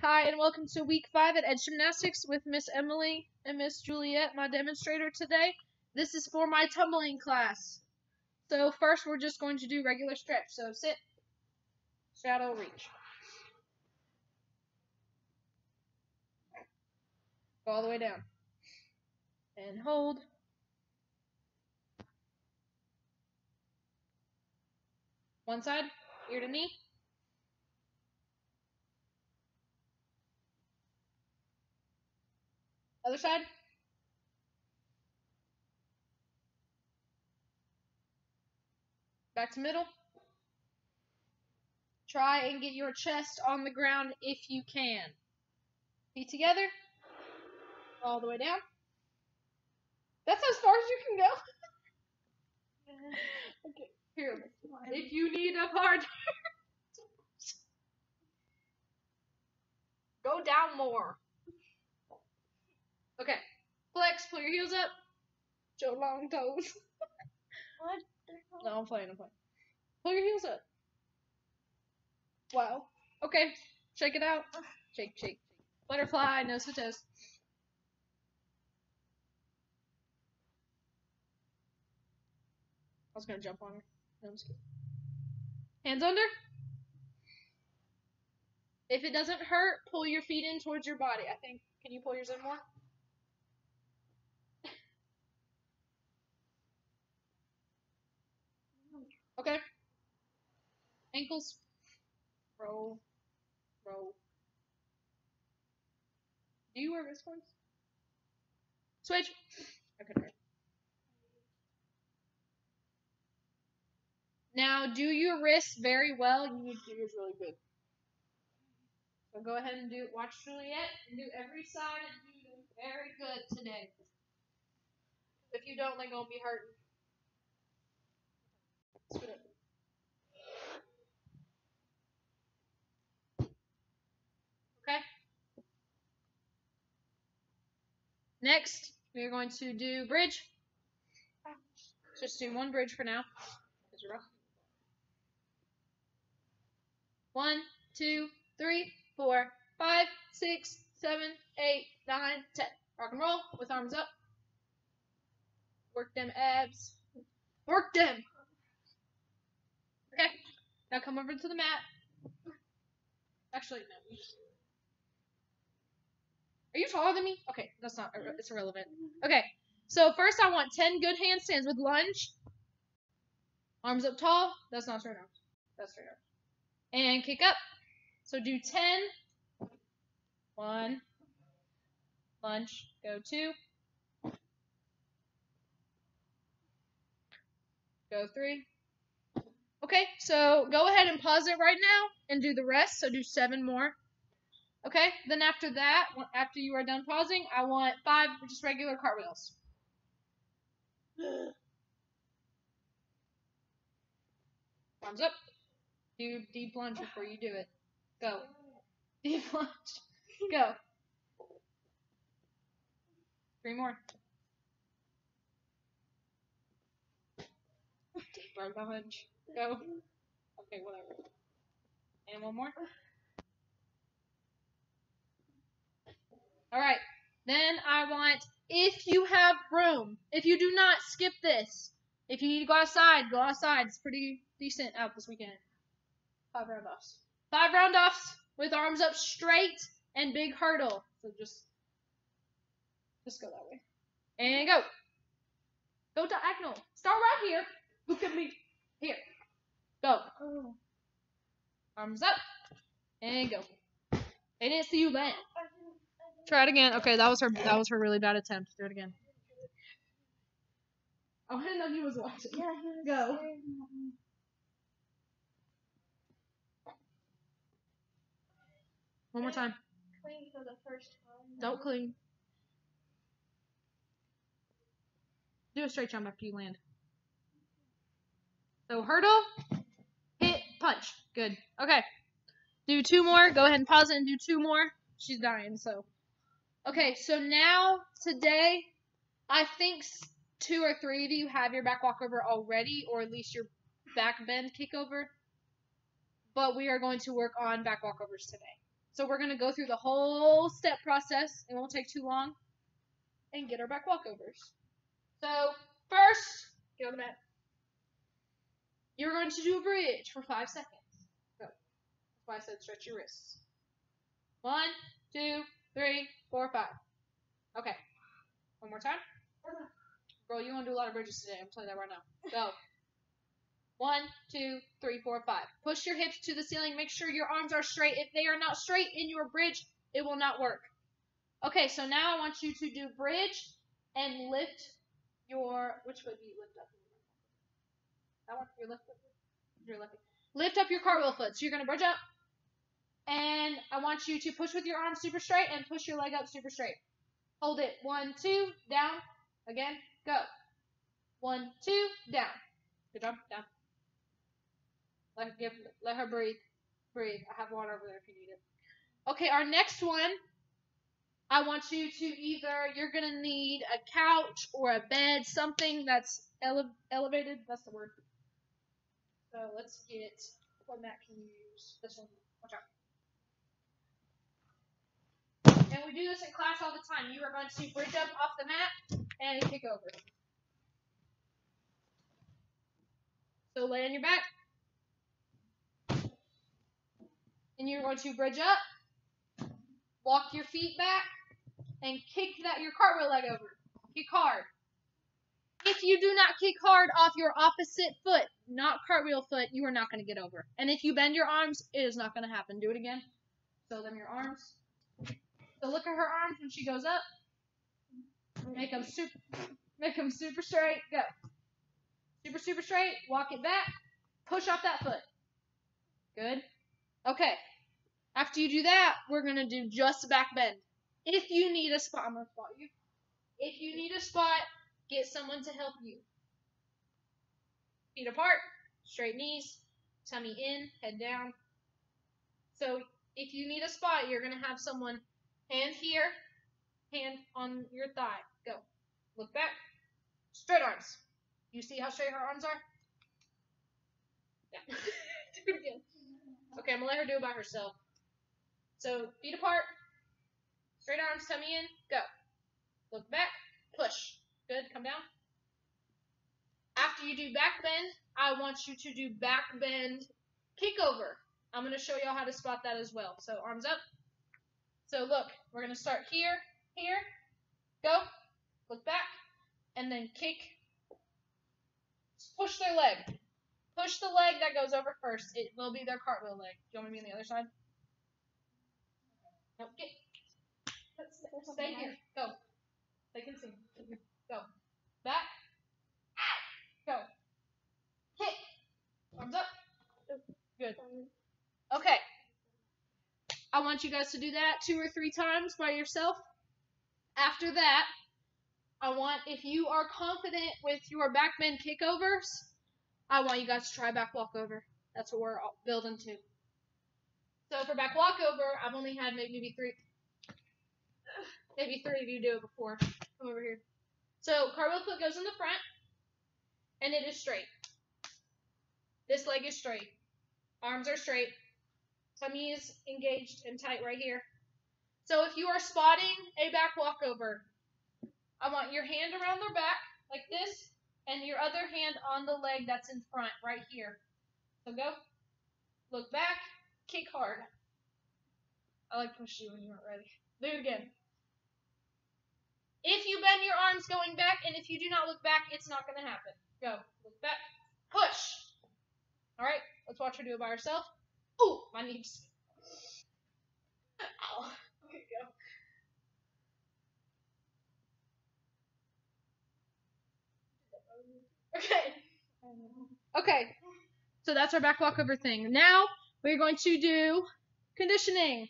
Hi, and welcome to week five at Edge Gymnastics with Miss Emily and Miss Juliet, my demonstrator today. This is for my tumbling class. So first we're just going to do regular stretch. So sit, shadow, reach. Go all the way down. And hold. One side, ear to knee. Other side. Back to middle. Try and get your chest on the ground if you can. Feet together. All the way down. That's as far as you can go. okay, here. If you need a part, go down more. Okay. Flex, pull your heels up. Show long toes. What? No, I'm playing, I'm playing. Pull your heels up. Wow. Okay. Shake it out. Shake, shake. Butterfly, nose to toes. I was gonna jump on her. No, I'm just kidding. Hands under. If it doesn't hurt, pull your feet in towards your body. I think. Can you pull yours in more? Okay. Ankles. Roll. Roll. Do you wear wristbands? Switch. Okay. Now, do your wrists very well. You need to do yours really good. So go ahead and do. Watch Juliet and do every side and do very good today. If you don't, they're gonna be hurting. Scoot up. Okay. Next, we are going to do bridge. Just do one bridge for now. One, two, three, four, five, six, seven, eight, nine, ten. Rock and roll with arms up. Work them abs. Work them. Okay. Now come over to the mat. Actually, no. You Are you taller than me? Okay, that's not. Mm-hmm. It's irrelevant. Okay. So first, I want ten good handstands with lunge. Arms up tall. That's not straight arms. That's straight arms. And kick up. So do ten. One. Lunge. Go two. Go three. Okay, so go ahead and pause it right now and do the rest. So do seven more. Okay, then after that, after you are done pausing, I want five just regular cartwheels. Arms up. Do deep lunge before you do it. Go. Deep lunge. Go. Three more. Deep lunge. Go. Okay, whatever. And one more. Alright. Then I want, if you have room, if you do not, skip this. If you need to go outside, go outside. It's pretty decent out this weekend. Five round offs. Five round offs with arms up straight and big hurdle. So just, just go that way. And go. Go to diagonal. Start right here. Look at me. Here. Go. Oh. Arms up. And go. They didn't see you land. Try it again. Okay, that was her. That was her really bad attempt. Do it again. Oh, I didn't know he was watching. Yeah, he was Go. staring. One more time. Clean for the first time. Don't clean. Do a straight jump after you land. So hurdle, hit, punch. Good. Okay. Do two more. Go ahead and pause it and do two more. She's dying, so. Okay, so now today, I think two or three of you have your back walkover already, or at least your back bend kickover. But we are going to work on back walkovers today. So we're going to go through the whole step process. It won't take too long. And get our back walkovers. So first, get on the mat. You're going to do a bridge for five seconds. Go. That's why I said stretch your wrists. One, two, three, four, five. Okay. One more time. Girl, you're going to do a lot of bridges today. I'm telling you that right now. Go. One, two, three, four, five. Push your hips to the ceiling. Make sure your arms are straight. If they are not straight in your bridge, it will not work. Okay, so now I want you to do bridge and lift your which foot do you lift up? That one, your left foot. Your left. Lift up your cartwheel foot. So you're gonna bridge up, I want you to push with your arm super straight and push your leg up super straight. Hold it. One, two, down. Again, go. One, two, down. Good job. Down. Let her give, let her breathe. Breathe. I have water over there if you need it. Okay, our next one. I want you to either you're gonna need a couch or a bed, something that's ele- elevated. That's the word. So let's get what mat can use? This one. Watch out. And we do this in class all the time. You are going to bridge up off the mat and kick over. So lay on your back. And you're going to bridge up, walk your feet back, and kick that your cartwheel leg over. Kick hard. If you do not kick hard off your opposite foot, not cartwheel foot, you are not going to get over. And if you bend your arms, it is not going to happen. Do it again. So them your arms. So look at her arms when she goes up. Make them super, make them super straight. Go. Super, super straight. Walk it back. Push off that foot. Good. Okay. After you do that, we're gonna do just a back bend. If you need a spot, I'm gonna spot you. If you need a spot, get someone to help you. Feet apart, straight knees, tummy in, head down. So if you need a spot, you're gonna have someone hand here, hand on your thigh. Go. Look back. Straight arms. You see how straight her arms are? Yeah. do it again. Okay, I'm gonna let her do it by herself. So feet apart, straight arms, tummy in, go. Look back, push. Good, come down. After you do back bend, I want you to do back bend kick over. I'm gonna show y'all how to spot that as well. So arms up. So look, we're gonna start here, here, go, look back, and then kick. Push their leg. Push the leg that goes over first. It will be their cartwheel leg. Do you want me to be on the other side? No, get. Stay here. Go. They can see. Go. Back. Go. Kick. Arms up. Good. Okay. I want you guys to do that two or three times by yourself. After that, I want, if you are confident with your back bend kickovers, I want you guys to try back walkover. That's what we're building to. So for back walkover, I've only had maybe three, maybe three of you do it before. Come over here. So cartwheel foot goes in the front, and it is straight. This leg is straight. Arms are straight. Tummy is engaged and tight right here. So if you are spotting a back walkover, I want your hand around their back like this, and your other hand on the leg that's in front right here. So go. Look back. Kick hard. I like push you when you aren't ready. Do it again. If you bend your arms going back, and if you do not look back, it's not going to happen. Go. Look back. Push. All right. Let's watch her do it by herself. Ooh, my knees. Ow. Okay, go. Okay. Okay. So that's our back walkover thing. Now we're going to do conditioning.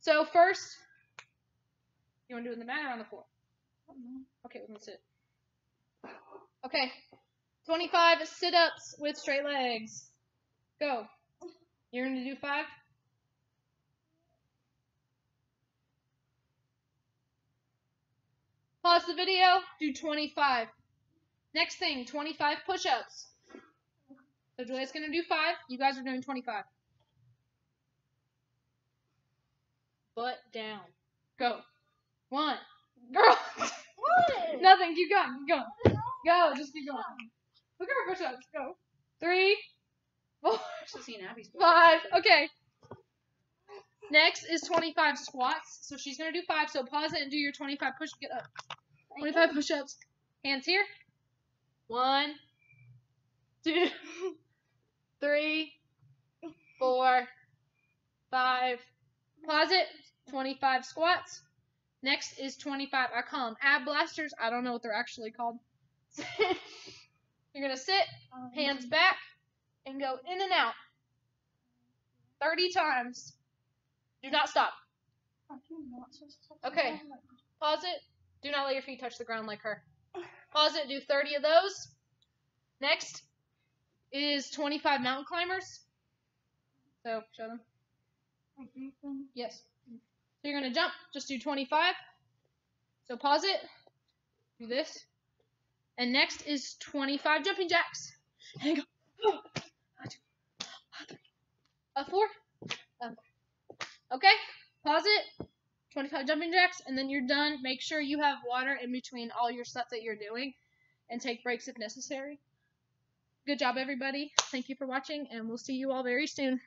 So first, you want to do it in the mat or on the floor? Okay, let's sit. Okay. 25 sit-ups with straight legs. Go. You're going to do five? Pause the video, do 25. Next thing, 25 push-ups. So Julia's going to do five. You guys are doing 25. butt down. Go. One. Girl. What? Nothing. Keep going. Keep going. Go. Just keep going. Look at her push-ups. Go. Three. Four. Actually, seen Abby's. Five. Okay. Next is 25 squats. So she's gonna do five. So pause it and do your 25 push. Get up. 25 push-ups. Hands here. One, two, three, four, five. Pause it. 25 squats. Next is 25. I call them ab blasters. I don't know what they're actually called. You're gonna sit, hands back, and go in and out. 30 times. Do not stop. Okay. Pause it. Do not let your feet touch the ground like her. Pause it. Do 30 of those. Next is 25 mountain climbers. So, show them. Yes. So you're going to jump. Just do 25. So pause it. Do this. And next is 25 jumping jacks. And go. A two, a three, a four, a. Okay. Pause it. 25 jumping jacks, and then you're done. Make sure you have water in between all your stuff that you're doing, and take breaks if necessary. Good job, everybody. Thank you for watching, and we'll see you all very soon.